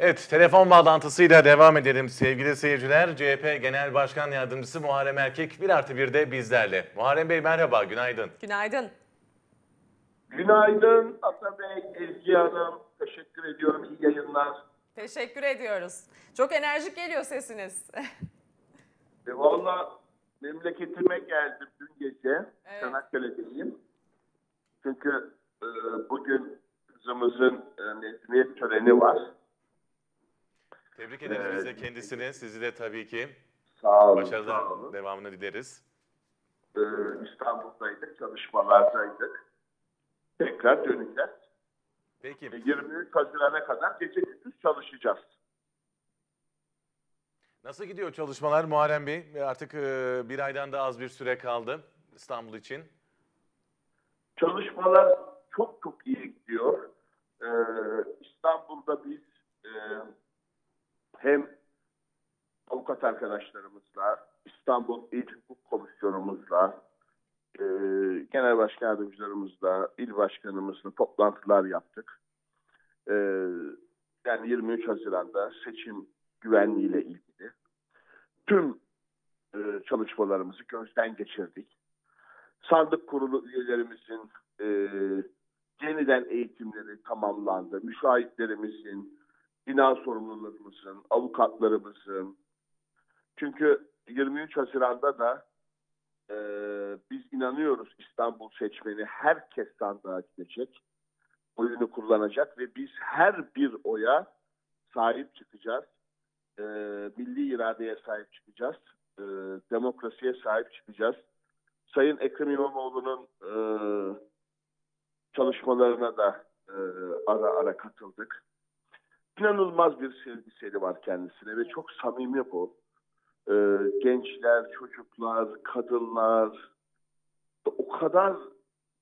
Evet, telefon bağlantısıyla devam edelim sevgili seyirciler. CHP Genel Başkan Yardımcısı Muharrem Erkek 1 artı 1 de bizlerle. Muharrem Bey merhaba, günaydın. Günaydın. Günaydın Ata Bey, Ezgi Hanım. Teşekkür ediyorum. İyi yayınlar. Teşekkür ediyoruz. Çok enerjik geliyor sesiniz. E, Valla memleketime geldim dün gece. Evet. Çanakkale'deyim. Çünkü e, bugün kızımızın e, mezuniyet töreni var. Tebrik ederiz Evet. biz de kendisini, sizi de tabii ki. Sağ olun. sağ Başarılar olun. devamını dileriz. E, İstanbul'daydık, çalışmalardaydık. Tekrar döneceğiz. Peki, E, 23 Haziran'a kadar gece gündüz çalışacağız. nasıl gidiyor çalışmalar Muharrem Bey? Artık e, bir aydan da az bir süre kaldı İstanbul için. Çalışmalar çok çok iyi gidiyor. Ee, İstanbul'da biz e, hem avukat arkadaşlarımızla, İstanbul İl Hukuk Komisyonumuzla, e, genel başkan yardımcılarımızla, il başkanımızla toplantılar yaptık. Ee, yani 23 Haziran'da seçim güvenliğiyle ilgili tüm e, çalışmalarımızı gözden geçirdik sandık kurulu üyelerimizin e, yeniden eğitimleri tamamlandı. Müşahitlerimizin, bina sorumlularımızın, avukatlarımızın. Çünkü 23 Haziran'da da e, biz inanıyoruz İstanbul seçmeni herkes sandığa gidecek. Oyunu kullanacak ve biz her bir oya sahip çıkacağız. E, milli iradeye sahip çıkacağız. E, demokrasiye sahip çıkacağız. Sayın Ekrem İmamoğlu'nun e, çalışmalarına da e, ara ara katıldık. İnanılmaz bir sevgiseli var kendisine ve çok samimi bu. E, gençler, çocuklar, kadınlar o kadar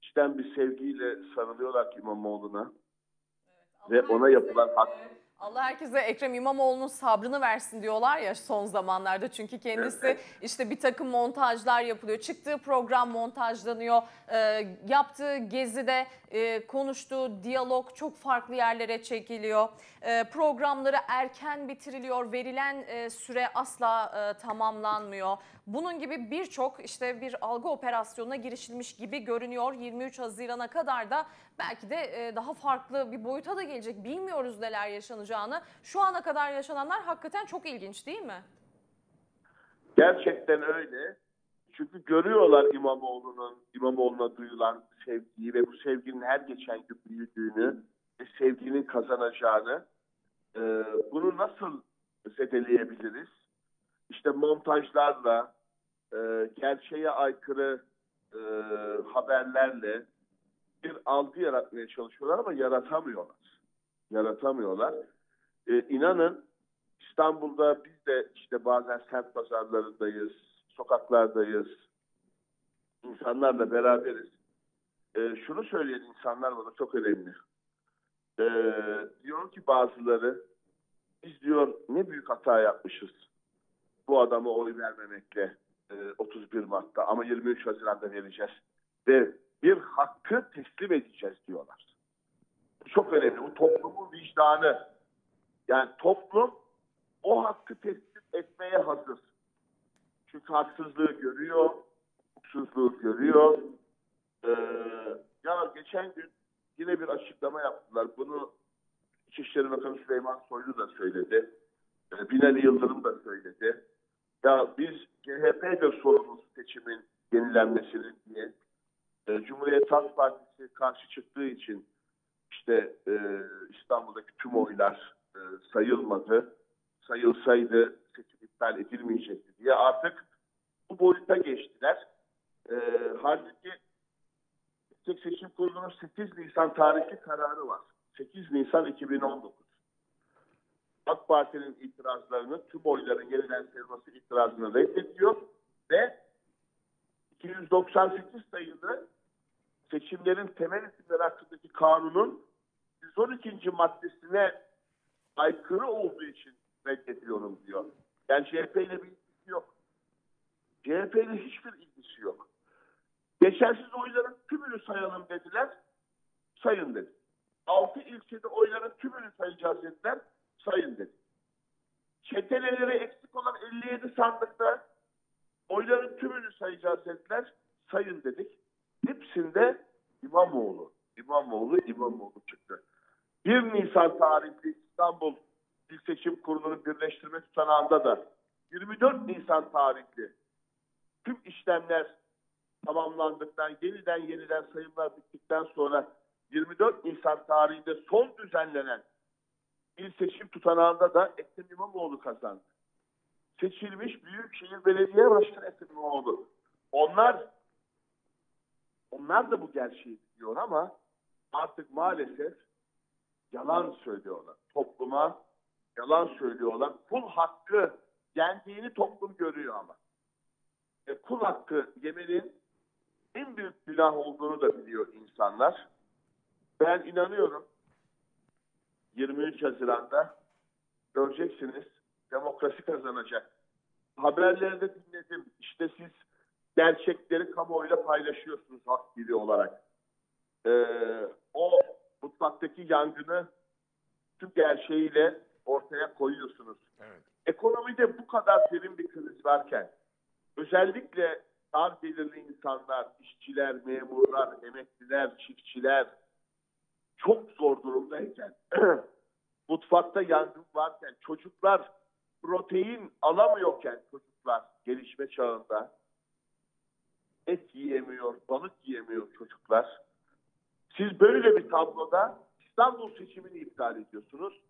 içten bir sevgiyle sarılıyorlar ki İmamoğlu'na ve ona yapılan hak Allah herkese Ekrem İmamoğlu'nun sabrını versin diyorlar ya son zamanlarda. Çünkü kendisi işte bir takım montajlar yapılıyor. Çıktığı program montajlanıyor. Ee, yaptığı gezide e, konuştuğu diyalog çok farklı yerlere çekiliyor. Ee, programları erken bitiriliyor. Verilen e, süre asla e, tamamlanmıyor. Bunun gibi birçok işte bir algı operasyonuna girişilmiş gibi görünüyor. 23 Haziran'a kadar da belki de e, daha farklı bir boyuta da gelecek. Bilmiyoruz neler yaşanacağını. Şu ana kadar yaşananlar hakikaten çok ilginç değil mi? Gerçekten öyle. Çünkü görüyorlar İmamoğlu'nun İmamoğlu'na duyulan sevgiyi ve bu sevginin her geçen gün büyüdüğünü ve sevginin kazanacağını. Ee, bunu nasıl zedeleyebiliriz? İşte montajlarla, e, gerçeğe aykırı e, haberlerle bir algı yaratmaya çalışıyorlar ama yaratamıyorlar. Yaratamıyorlar. Ee, inanın İstanbul'da biz de işte bazen semt pazarlarındayız, sokaklardayız. İnsanlarla beraberiz. Ee, şunu söyleyen insanlar bana çok önemli. Ee, diyor ki bazıları biz diyor ne büyük hata yapmışız bu adama oy vermemekle e, 31 Mart'ta ama 23 Haziran'da vereceğiz ve bir hakkı teslim edeceğiz diyorlar. Bu çok önemli. Bu toplumun vicdanı. Yani toplum o hakkı teslim etmeye hazır. Çünkü haksızlığı görüyor, hukuksuzluğu görüyor. Ee, ya geçen gün yine bir açıklama yaptılar. Bunu İçişleri Bakanı Süleyman Soylu da söyledi. Ee, Binali Yıldırım da söyledi. Ya biz CHP'de sorumlusu seçimin yenilenmesinin diye. Ee, Cumhuriyet Halk Partisi karşı çıktığı için işte e, İstanbul'daki tüm oylar e, sayılmadı. Sayılsaydı seçim iptal edilmeyecekti diye artık bu boyuta geçtiler. E, halbuki Yüksek Seçim Kurulu'nun 8 Nisan tarihli kararı var. 8 Nisan 2019. AK Parti'nin itirazlarını, tüm oyların yeniden sayılması itirazını reddediyor ve 298 sayılı seçimlerin temel isimleri hakkındaki kanunun 112. maddesine aykırı olduğu için reddediyorum diyor. Yani CHP ile bir ilgisi yok. CHP ile hiçbir ilgisi yok. Geçersiz oyların tümünü sayalım dediler. Sayın dedi. Altı ilçede oyların tümünü sayacağız dediler. Sayın dedik. Çeteleri eksik olan 57 sandıkta oyların tümünü sayacağız dediler. Sayın dedik. Hepsinde İmamoğlu, İmamoğlu, İmamoğlu çıktı. 1 Nisan tarihli İstanbul İl Seçim Kurulu'nun birleştirme tutanağında da 24 Nisan tarihli tüm işlemler tamamlandıktan, yeniden yeniden sayımlar bittikten sonra 24 Nisan tarihinde son düzenlenen il seçim tutanağında da Ekrem İmamoğlu kazandı. Seçilmiş Büyükşehir Belediye Başkanı Ekrem İmamoğlu. Onlar onlar da bu gerçeği biliyor ama artık maalesef yalan söylüyorlar. Topluma yalan söylüyorlar. Kul hakkı yendiğini toplum görüyor ama. E, kul hakkı yemenin en büyük günah olduğunu da biliyor insanlar. Ben inanıyorum 23 Haziran'da göreceksiniz demokrasi kazanacak. Haberlerde dinledim. İşte siz gerçekleri kamuoyuyla paylaşıyorsunuz hak biri olarak. Ee, o mutfaktaki yangını tüm gerçeğiyle ortaya koyuyorsunuz. Evet. Ekonomide bu kadar derin bir kriz varken özellikle dar gelirli insanlar, işçiler, memurlar, emekliler, çiftçiler çok zor durumdayken mutfakta yangın varken çocuklar protein alamıyorken çocuklar gelişme çağında et yiyemiyor, balık yiyemiyor çocuklar. Siz böyle bir tabloda İstanbul seçimini iptal ediyorsunuz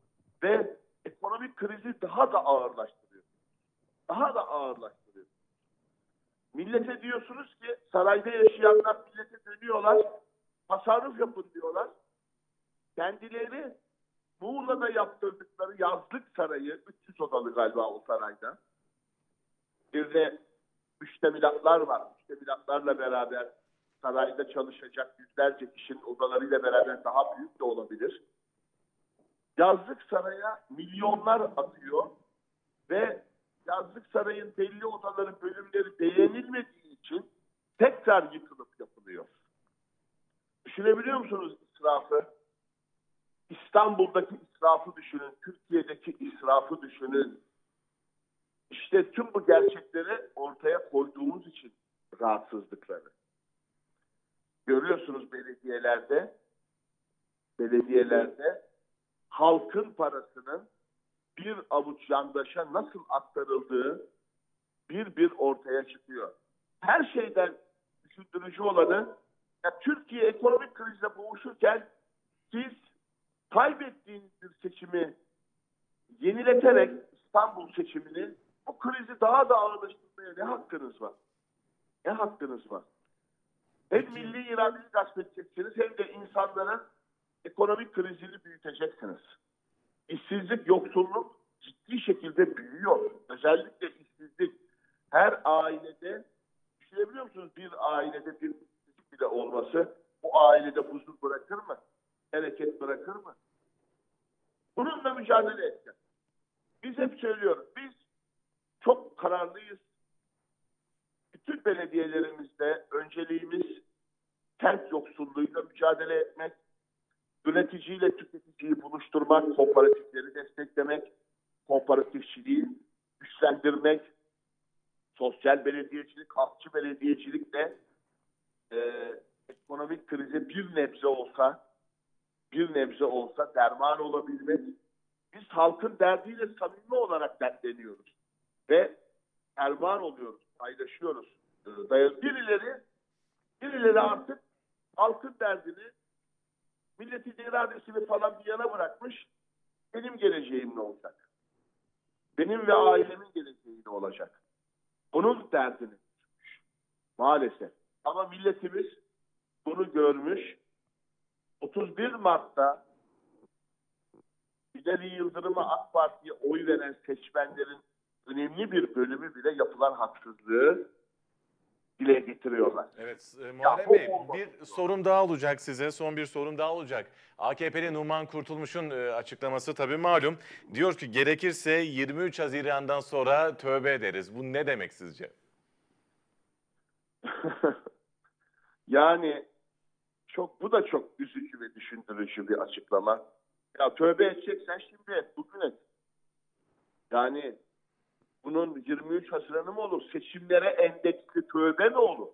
ve ekonomik krizi daha da ağırlaştırıyorsunuz. Daha da ağırlaştırıyorsunuz. Millete diyorsunuz ki sarayda yaşayanlar millete dönüyorlar, tasarruf yapın diyorlar. Kendileri Muğla'da yaptırdıkları yazlık sarayı, 300 odalı galiba o sarayda. Bir de müştemilatlar var. Müştemilatlarla beraber sarayda çalışacak yüzlerce kişinin odalarıyla beraber daha büyük de olabilir. Yazlık saraya milyonlar atıyor ve yazlık sarayın belli odaları, bölümleri beğenilmediği için tekrar yıkılıp yapılıyor. Düşünebiliyor musunuz israfı? İstanbul'daki israfı düşünün, Türkiye'deki israfı düşünün. İşte tüm bu gerçekleri ortaya koyduğumuz için rahatsızlıkları. Görüyorsunuz belediyelerde, belediyelerde halkın parasının bir avuç yandaşa nasıl aktarıldığı bir bir ortaya çıkıyor. Her şeyden düşündürücü olanı ya Türkiye ekonomik krizle boğuşurken kaybettiğiniz bir seçimi yenileterek İstanbul seçimini bu krizi daha da ağırlaştırmaya ne hakkınız var? Ne hakkınız var? Hem milli iradeyi gasp edeceksiniz hem de insanların ekonomik krizini büyüteceksiniz. İşsizlik, yoksulluk ciddi şekilde büyüyor. Özellikle işsizlik. Her ailede düşünebiliyor musunuz bir ailede bir işsizlik bile olması bu ailede huzur bırakır mı? Hareket bırakır mı? Bununla mücadele edeceğiz. Biz hep söylüyoruz. Biz çok kararlıyız. Bütün belediyelerimizde önceliğimiz kent yoksulluğuyla mücadele etmek, üreticiyle tüketiciyi buluşturmak, kooperatifleri desteklemek, kooperatifçiliği güçlendirmek, sosyal belediyecilik, halkçı belediyecilikle e, ekonomik krize bir nebze olsa bir nebze olsa derman olabilmek. Biz halkın derdiyle samimi olarak dertleniyoruz. Ve derman oluyoruz, paylaşıyoruz. Ee, Birileri, birileri artık halkın derdini, milletin iradesini falan bir yana bırakmış. Benim geleceğim ne olacak? Benim ve ailemin geleceği ne olacak? Bunun derdini. Maalesef. Ama milletimiz bunu görmüş, 31 Mart'ta Binali Yıldırım'a AK Parti'ye oy veren seçmenlerin önemli bir bölümü bile yapılan haksızlığı dile getiriyorlar. Evet e, Muharrem Bey bir sorum daha olacak size. Son bir sorum daha olacak. AKP'li Numan Kurtulmuş'un e, açıklaması tabii malum. Diyor ki gerekirse 23 Haziran'dan sonra tövbe ederiz. Bu ne demek sizce? yani çok bu da çok üzücü ve düşündürücü bir açıklama. Ya tövbe edeceksen şimdi et, bugün et. Yani bunun 23 Haziran'ı mı olur? Seçimlere endeksli tövbe mi olur?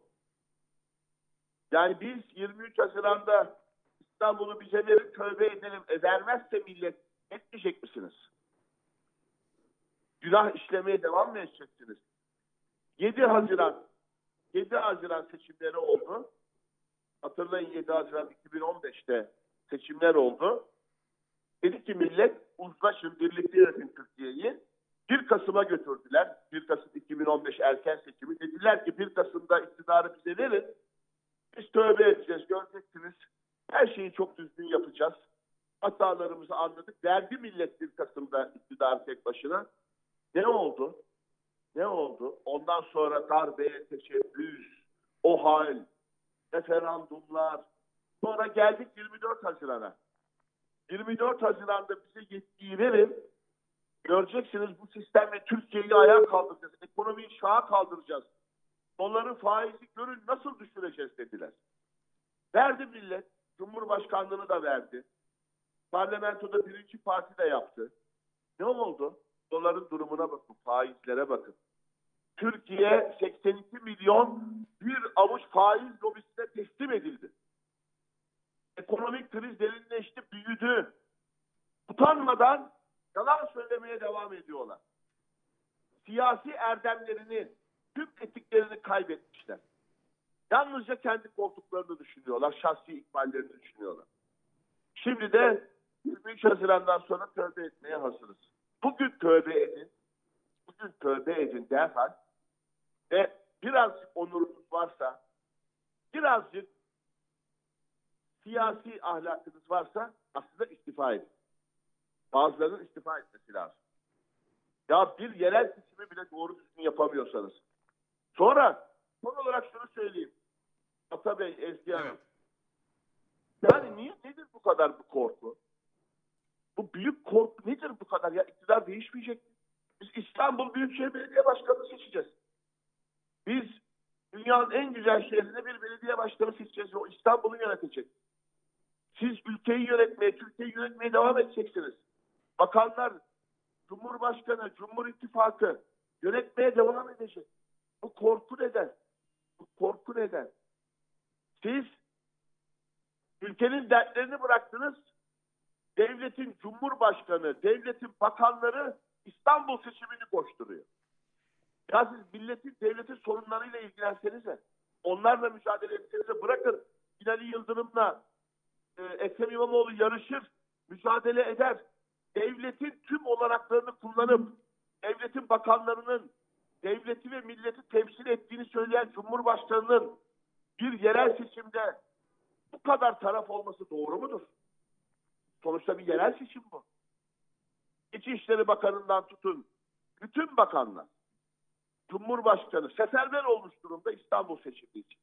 Yani biz 23 Haziran'da İstanbul'u bize verin tövbe edelim. E vermezse millet etmeyecek misiniz? Günah işlemeye devam mı edeceksiniz? 7 Haziran 7 Haziran seçimleri oldu. Hatırlayın 7 Haziran 2015'te seçimler oldu. Dedi ki millet uzlaşın, birlikte yönetin Türkiye'yi. 1 Kasım'a götürdüler. 1 Kasım 2015 erken seçimi. Dediler ki 1 Kasım'da iktidarı bize verin. Biz tövbe edeceğiz, göreceksiniz. Her şeyi çok düzgün yapacağız. Hatalarımızı anladık. Verdi millet 1 Kasım'da iktidar tek başına. Ne oldu? Ne oldu? Ondan sonra darbeye teşebbüs, o hal, referandumlar. Sonra geldik 24 Haziran'a. 24 Haziran'da bize yetkiyi verin. Göreceksiniz bu sistemle Türkiye'yi ayağa kaldıracağız. Ekonomiyi şaha kaldıracağız. Doların faizi görün nasıl düşüreceğiz dediler. Verdi millet. Cumhurbaşkanlığını da verdi. Parlamentoda birinci parti de yaptı. Ne oldu? Doların durumuna bakın, faizlere bakın. Türkiye 82 milyon bir avuç faiz lobisine teslim edildi. Ekonomik kriz derinleşti, büyüdü. Utanmadan yalan söylemeye devam ediyorlar. Siyasi erdemlerini, tüm etiklerini kaybetmişler. Yalnızca kendi koltuklarını düşünüyorlar, şahsi ikballerini düşünüyorlar. Şimdi de 23 Haziran'dan sonra tövbe etmeye hazırız. Bugün tövbe edin. Bugün tövbe edin derhal. Ve birazcık onurunuz varsa, birazcık siyasi ahlakınız varsa aslında istifa edin. Bazılarının istifa etmesi lazım. Ya bir yerel seçimi bile doğru düzgün yapamıyorsanız. Sonra son olarak şunu söyleyeyim. Ata Bey, Ezgi Hanım. Evet. Yani niye nedir bu kadar bu korku? Bu büyük korku nedir bu kadar ya? İktidar değişmeyecek. Biz İstanbul Büyükşehir Belediye Başkanı seçeceğiz. Biz dünyanın en güzel şehrinde bir belediye başkanı seçeceğiz. O İstanbul'u yönetecek. Siz ülkeyi yönetmeye, Türkiye'yi yönetmeye devam edeceksiniz. Bakanlar, Cumhurbaşkanı, Cumhur İttifakı yönetmeye devam edecek. Bu korku neden? Bu korku neden? Siz ülkenin dertlerini bıraktınız. Devletin Cumhurbaşkanı, devletin bakanları İstanbul seçimini koşturuyor. Ya siz milletin, devletin sorunlarıyla ilgilensenize. Onlarla mücadele etsenize. Bırakın Binali Yıldırım'la e, Ekrem İmamoğlu yarışır, mücadele eder. Devletin tüm olanaklarını kullanıp devletin bakanlarının devleti ve milleti temsil ettiğini söyleyen Cumhurbaşkanı'nın bir yerel seçimde bu kadar taraf olması doğru mudur? Sonuçta bir yerel seçim bu. İçişleri Bakanı'ndan tutun, bütün bakanlar, Cumhurbaşkanı seferber olmuş durumda İstanbul seçimi için.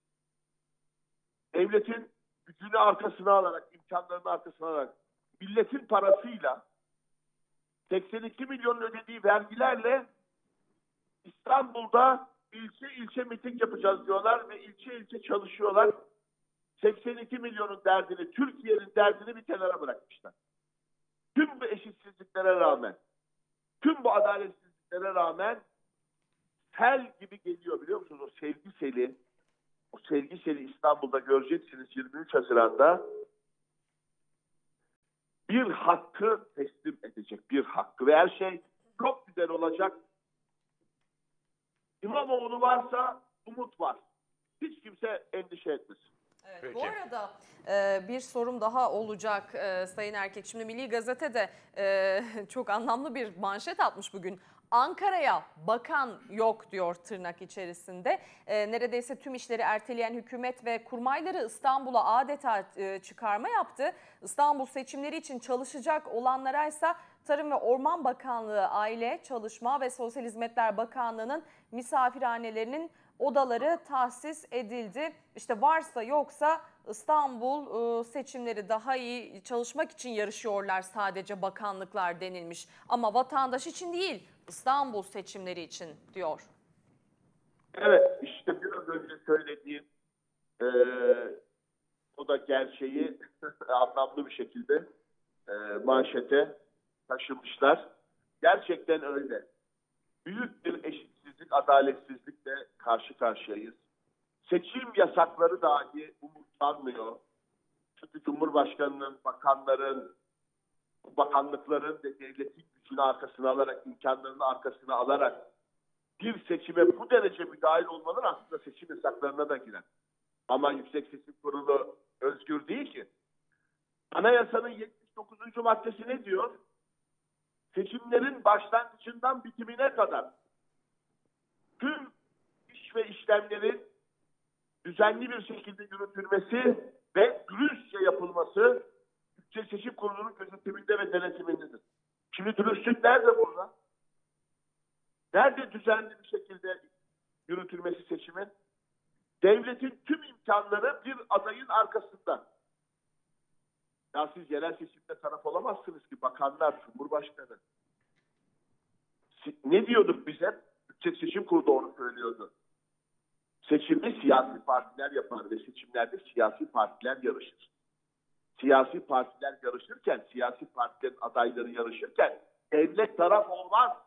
Devletin gücünü arkasına alarak, imkanlarını arkasına alarak, milletin parasıyla 82 milyon ödediği vergilerle İstanbul'da ilçe ilçe miting yapacağız diyorlar ve ilçe ilçe çalışıyorlar. 82 milyonun derdini, Türkiye'nin derdini bir kenara bırakmışlar. Tüm bu eşitsizliklere rağmen, tüm bu adaletsizliklere rağmen sel gibi geliyor biliyor musunuz? O sevgi seli, o sevgi seli İstanbul'da göreceksiniz 23 Haziran'da. Bir hakkı teslim edecek, bir hakkı ve her şey çok güzel olacak. İmamoğlu varsa umut var. Hiç kimse endişe etmesin. Evet, bu arada e, bir sorum daha olacak e, Sayın Erkek. Şimdi Milli Gazete'de e, çok anlamlı bir manşet atmış bugün. Ankara'ya bakan yok diyor tırnak içerisinde. E, neredeyse tüm işleri erteleyen hükümet ve kurmayları İstanbul'a adeta e, çıkarma yaptı. İstanbul seçimleri için çalışacak olanlara ise Tarım ve Orman Bakanlığı, Aile, Çalışma ve Sosyal Hizmetler Bakanlığı'nın misafirhanelerinin odaları tahsis edildi. İşte varsa yoksa İstanbul e, seçimleri daha iyi çalışmak için yarışıyorlar sadece bakanlıklar denilmiş. Ama vatandaş için değil İstanbul seçimleri için diyor. Evet, işte biraz önce söylediğim eee, o da gerçeği anlamlı bir şekilde eee, manşete taşımışlar. Gerçekten öyle. Büyük bir eşitsizlik, adaletsizlikle karşı karşıyayız. Seçim yasakları dahi umursanmıyor. Çünkü Cumhurbaşkanı'nın, bakanların, bakanlıkların ve devletin gücünü arkasına alarak, imkanlarını arkasına alarak bir seçime bu derece müdahil olmaları aslında seçim yasaklarına da girer. Ama Yüksek Seçim Kurulu özgür değil ki. Anayasanın 79. maddesi ne diyor? Seçimlerin başlangıcından bitimine kadar tüm iş ve işlemlerin düzenli bir şekilde yürütülmesi ve dürüstçe yapılması Yüksek Seçim Kurulu'nun gözetiminde ve denetimindedir. Şimdi dürüstlük nerede burada? Nerede düzenli bir şekilde yürütülmesi seçimin? Devletin tüm imkanları bir adayın arkasında. Ya siz yerel seçimde taraf olamazsınız ki bakanlar, cumhurbaşkanı. Ne diyorduk biz hep? Yüksek Seçim Kurulu onu söylüyordu. Seçimi siyasi partiler yapar ve seçimlerde siyasi partiler yarışır. Siyasi partiler yarışırken, siyasi partilerin adayları yarışırken devlet taraf olmaz.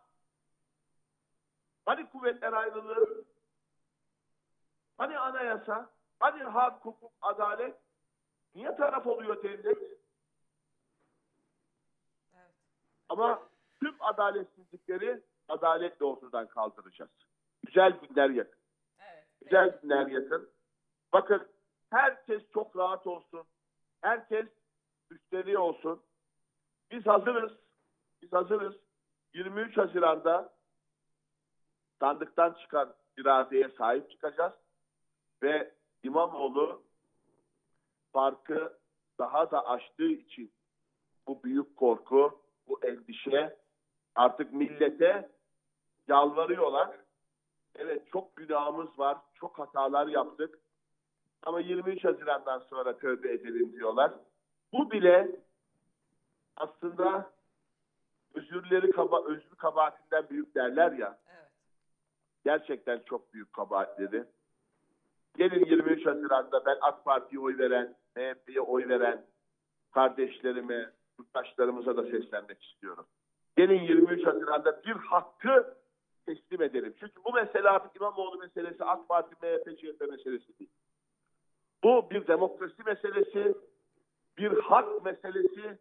Hani kuvvetler ayrılığı? Hani anayasa? Hani hak, hukuk, adalet? Niye taraf oluyor devlet? Ama tüm adaletsizlikleri adaletle ortadan kaldıracağız. Güzel günler yakın. Güzel günler yakın. Bakın herkes çok rahat olsun. Herkes müşteri olsun. Biz hazırız. Biz hazırız. 23 Haziran'da sandıktan çıkan iradeye sahip çıkacağız. Ve İmamoğlu farkı daha da aştığı için bu büyük korku, bu endişe artık millete yalvarıyorlar. Evet çok günahımız var, çok hatalar yaptık. Ama 23 Haziran'dan sonra tövbe edelim diyorlar. Bu bile aslında özürleri kaba, özrü kabahatinden büyük derler ya. Evet. Gerçekten çok büyük kabahatleri. Gelin 23 Haziran'da ben AK Parti'ye oy veren, MHP'ye oy veren kardeşlerime, yurttaşlarımıza da seslenmek istiyorum. Gelin 23 Haziran'da bir hakkı teslim edelim. Çünkü bu mesele artık İmamoğlu meselesi, AK Parti, MHP, CHP meselesi değil. Bu bir demokrasi meselesi, bir hak meselesi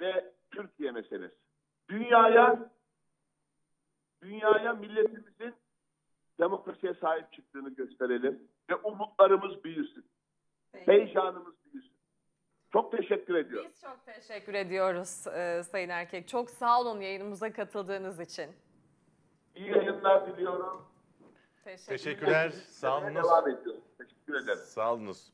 ve Türkiye meselesi. Dünyaya dünyaya milletimizin demokrasiye sahip çıktığını gösterelim ve umutlarımız büyüsün. Peki. Heyecanımız büyüsün. Çok teşekkür ediyorum. Biz çok teşekkür ediyoruz e, Sayın Erkek. Çok sağ olun yayınımıza katıldığınız için. İyi yayınlar diliyorum. Teşekkür Teşekkürler. Sağ olunuz. Devam ediyorum. Teşekkür ederim. Sağ olunuz.